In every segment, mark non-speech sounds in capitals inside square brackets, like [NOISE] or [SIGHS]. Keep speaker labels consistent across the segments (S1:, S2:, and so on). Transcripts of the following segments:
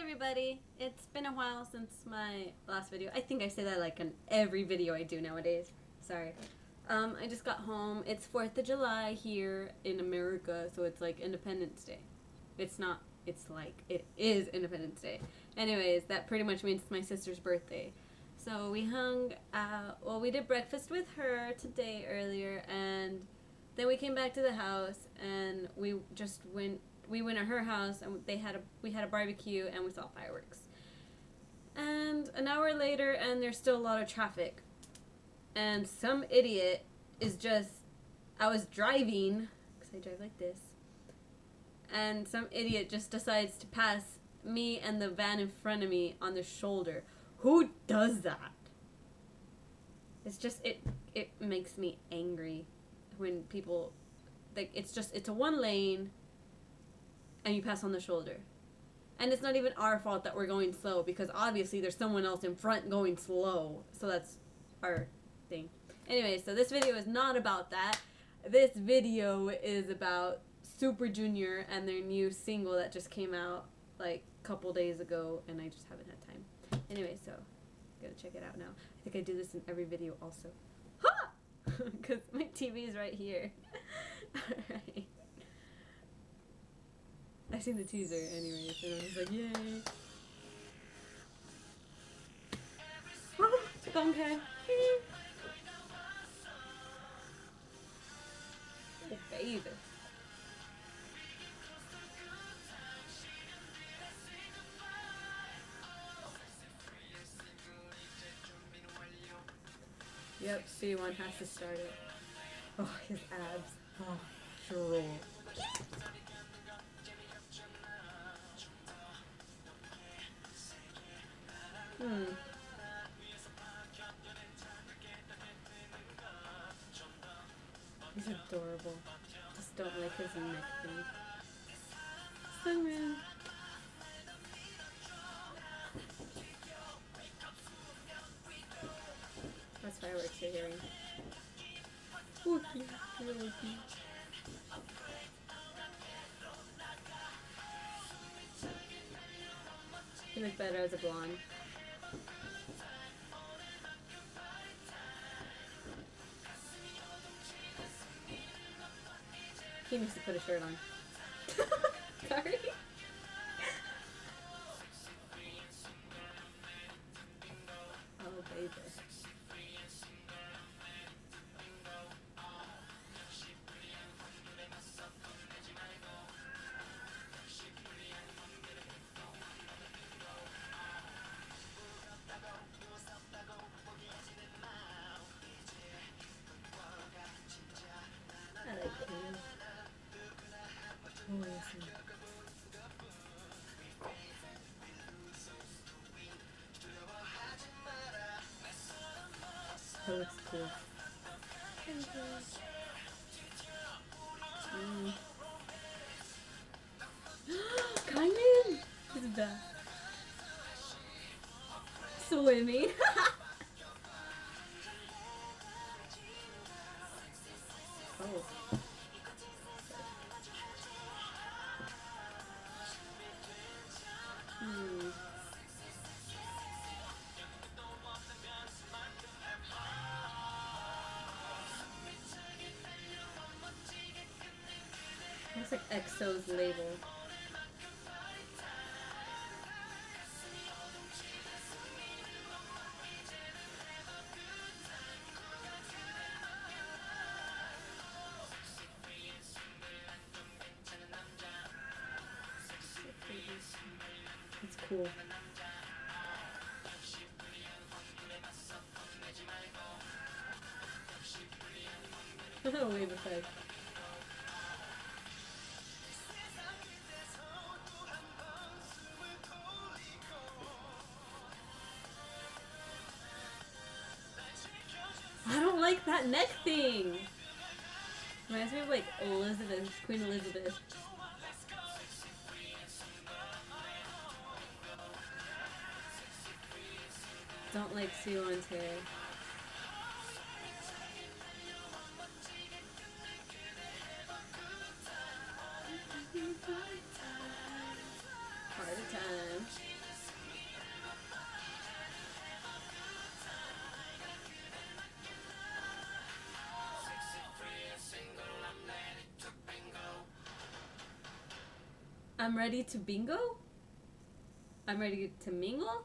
S1: everybody! It's been a while since my last video. I think I say that like in every video I do nowadays. Sorry. Um, I just got home. It's 4th of July here in America, so it's like Independence Day. It's not, it's like, it is Independence Day. Anyways, that pretty much means it's my sister's birthday. So we hung out, well, we did breakfast with her today earlier, and then we came back to the house, and we just went we went to her house and they had a we had a barbecue and we saw fireworks. And an hour later and there's still a lot of traffic. And some idiot is just I was driving cuz I drive like this. And some idiot just decides to pass me and the van in front of me on the shoulder. Who does that? It's just it it makes me angry when people like it's just it's a one lane and you pass on the shoulder. And it's not even our fault that we're going slow because obviously there's someone else in front going slow. So that's our thing. Anyway, so this video is not about that. This video is about Super Junior and their new single that just came out like a couple days ago and I just haven't had time. Anyway, so gotta check it out now. I think I do this in every video also. Ha! [LAUGHS] Because my TV is right here. [LAUGHS] Alright. I seen the teaser anyway, and I was like, yay. Donkey. oh, baby. Yep, Siwon has to start it. Oh, his abs. Oh, drool. Hmm. He's adorable. Just don't like his neck thing. Sunran. That's fireworks you're hearing. Ooh, really cute. You look better as a blonde. He needs to put a shirt on. [LAUGHS] Sorry. Oh, yes. That looks cool. Mm. Kangin! He's back. Swimming. EXO's label. It's cool. [LAUGHS] Wave effect. Neck thing. Reminds me of like Elizabeth, Queen Elizabeth. Don't like Siwon's hair. Hard time. I'm ready to bingo? I'm ready to mingle?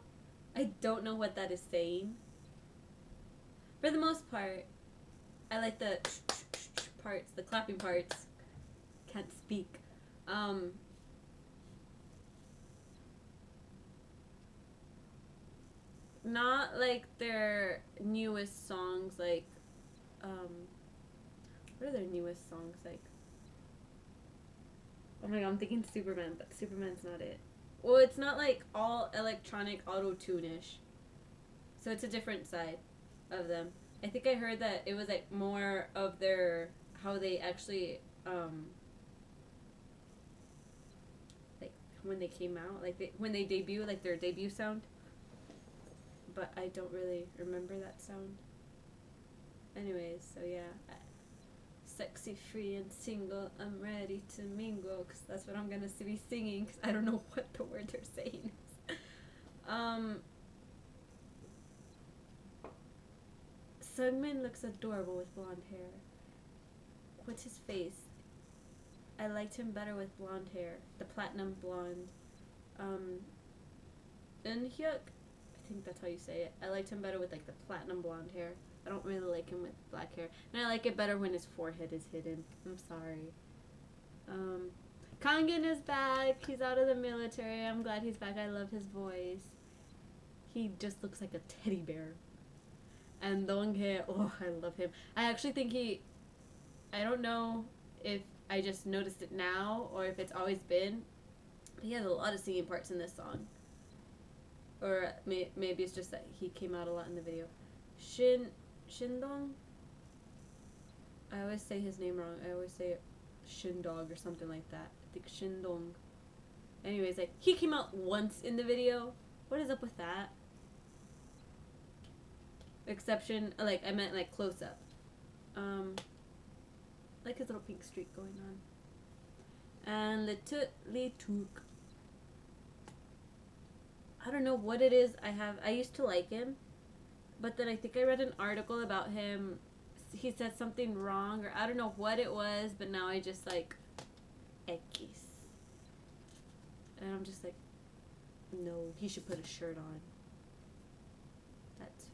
S1: I don't know what that is saying. For the most part, I like the parts, the clapping parts. Can't speak. Um, not like their newest songs, like, um, what are their newest songs like? Oh my god, I'm thinking Superman, but Superman's not it. Well, it's not like all electronic auto tune ish. So it's a different side of them. I think I heard that it was like more of their how they actually um like when they came out, like they, when they debut, like their debut sound. But I don't really remember that sound. Anyways, so yeah, sexy, free, and single. I'm ready to mingle because that's what I'm gonna be singing because I don't know [LAUGHS] what the words are saying. um, Sungmin looks adorable with blonde hair. What's his face? I liked him better with blonde hair, the platinum blonde. Um, Eunhyuk, I think that's how you say it. I liked him better with like the platinum blonde hair. I don't really like him with black hair. And I like it better when his forehead is hidden. I'm sorry. Um, Kangin is back. He's out of the military. I'm glad he's back. I love his voice. He just looks like a teddy bear. And Donghae, oh, I love him. I actually think he, I don't know if I just noticed it now or if it's always been, he has a lot of singing parts in this song. Or may, maybe it's just that he came out a lot in the video. Shin Shindong. I always say his name wrong. I always say Shindog or something like that. I think Shindong. Anyways, like he came out once in the video. What is up with that? Exception, like I meant like close up. Um, like his little pink streak going on. And Litut Tuk. I don't know what it is. I have. I used to like him but then I think I read an article about him. He said something wrong, or I don't know what it was, but now I just like, X. And I'm just like, no, he should put a shirt on. That's.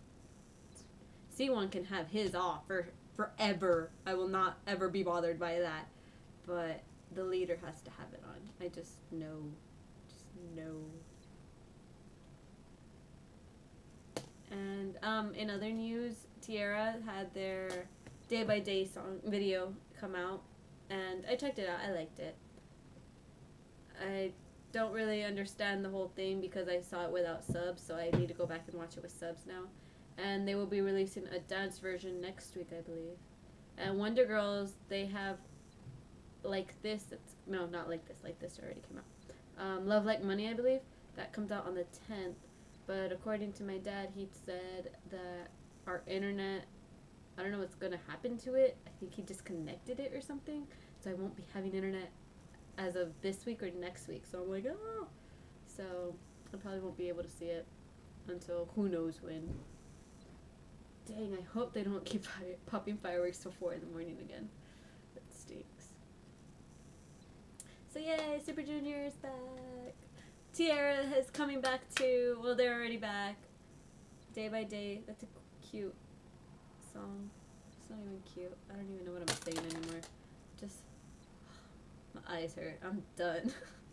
S1: Siwon can have his off for forever. I will not ever be bothered by that. But the leader has to have it on. I just know. Just know. And um, in other news, T-ara had their day by day song video come out, and I checked it out. I liked it. I don't really understand the whole thing because I saw it without subs, so I need to go back and watch it with subs now. And they will be releasing a dance version next week, I believe. And Wonder Girls, they have like this. It's, no, not like this. Like this already came out. Um, Love Like Money, I believe. That comes out on the 10th. But according to my dad, he said that our internet, I don't know what's going to happen to it. I think he disconnected it or something. So I won't be having internet as of this week or next week. So I'm like, oh. So I probably won't be able to see it until who knows when. Dang, I hope they don't [LAUGHS] keep popping fireworks till 4 in the morning again. That stinks. So yay, Super Junior is back. T-ara is coming back to, well, they're already back. Day by day. That's a cute song. It's not even cute. I don't even know what I'm saying anymore. Just, [SIGHS] my eyes hurt. I'm done. [LAUGHS]